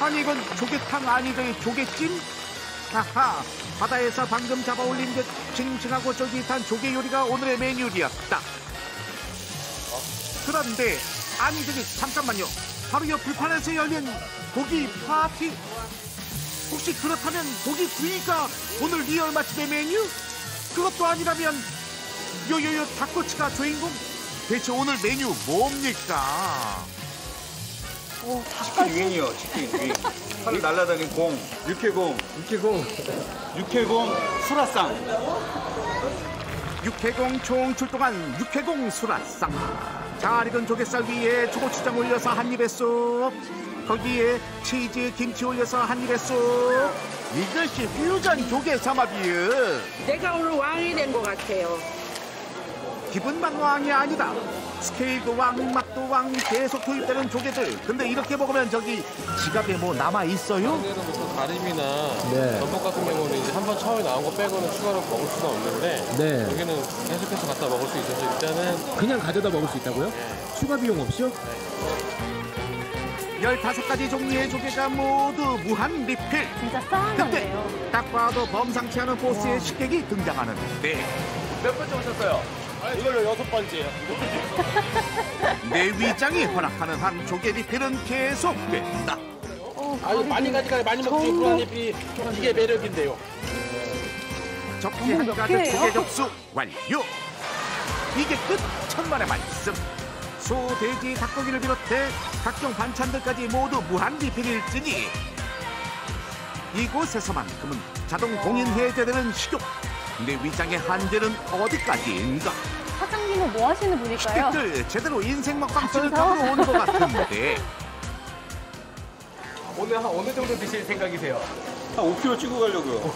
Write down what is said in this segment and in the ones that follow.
아니 이건 조개탕 아니 저기 조개찜? 하하 바다에서 방금 잡아 올린 듯 싱싱하고 쫄깃한 조개 요리가 오늘의 메뉴였다 그런데 아니 저기 잠깐만요 바로 옆 불판에서 열린 고기 파티 혹시 그렇다면 고기 구이가 오늘 리얼 맛집의 메뉴? 그것도 아니라면 요요요 닭꼬치가 주인공? 대체 오늘 메뉴 뭡니까? 오, 치킨. 윙이요, 치킨 윙. 하늘 날아다니는 공, 육회공, 육개공. 육회공, 수라상. 육회공 총 출동한 육회공 수라상 잘 익은 조갯살 위에 초고추장 올려서 한 입에 쏙 거기에 치즈 김치 올려서 한 입에 쏙 이것이 퓨전 조개 삼합이요 내가 오늘 왕이 된 것 같아요. 기분만 왕이 아니다 스케일도 왕 맛도 왕 계속 투입되는 조개들 근데 이렇게 먹으면 저기 지갑에 뭐 남아 있어요? 예로부터 다림이나 네. 전복 같은 경우는 이제 한 번 처음에 나온 거 빼고는 추가로 먹을 수가 없는데 네. 여기는 계속해서 갖다 먹을 수 있어서 일단은 그냥 가져다 먹을 수 있다고요? 추가 비용 없이요? 15가지 종류의 조개가 모두 무한 리필 진짜 싸한 근데 건데요. 딱 봐도 범상치 않은 포스의 식객이 등장하는데 몇 번째 오셨어요? 이걸로 여섯 번째요. 내 위장이 허락하는 한 조개 리필은 계속된다 어, 아유 많이 가져가 많이 먹지. 그러니 이게 매력인데요. 몇 한가득 개예요? 조개 접수 완료 이게 끝 천만의 말씀 소, 돼지, 닭고기를 비롯해 각종 반찬들까지 모두 무한 리필일지니 이곳에서만큼은 자동 공인 해제되는 식욕 내 위장의 한계는 어디까지인가 사장님은 뭐 하시는 분일까요? 식객들 제대로 인생 가져서? 가보러 온 것 같은데 오늘 한 어느 정도 드실 생각이세요? 한 5kg 찍고 가려고요.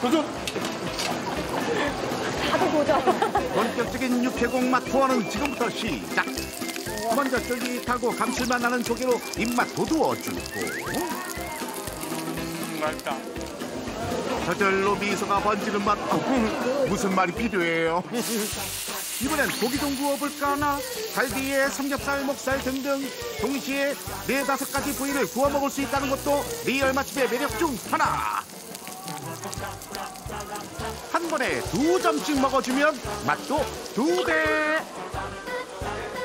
도전! 다들 도전. 본격적인 육회공 맛 투어는 지금부터 시작. 먼저 쫄깃하고 감칠맛 나는 조개로 입맛 돋우어주고 맛있다. 저절로 미소가 번지는 맛. 어, 무슨 말이 필요해요? 이번엔 고기 좀 구워볼까나? 갈비에 삼겹살, 목살 등등 동시에 네 다섯 가지 부위를 구워 먹을 수 있다는 것도 리얼 맛집의 매력 중 하나. 한 번에 두 점씩 먹어주면 맛도 두 배.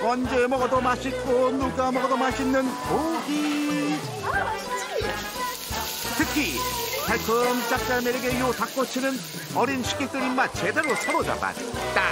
언제 먹어도 맛있고 누가 먹어도 맛있는 고기. 달콤 짭짤 매력의 요 닭꼬치는 어린 식객들 입맛 제대로 사로잡았다.